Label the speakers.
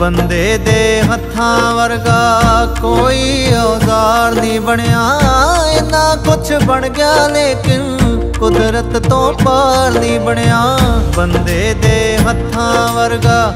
Speaker 1: ਬੰਦੇ ਦੇ ਹੱਥਾਂ ਵਰਗਾ ਕੋਈ ਔਜ਼ਾਰ ਨਹੀਂ ਬਣਿਆ। ਇੰਨਾ ਕੁਛ ਬਣ ਗਿਆ ਲੇਕਿਨ ਕੁਦਰਤ ਤੋਂ ਪਾਰ ਨਹੀਂ ਬਣਿਆ। ਬੰਦੇ ਦੇ ਹੱਥਾਂ ਵਰਗਾ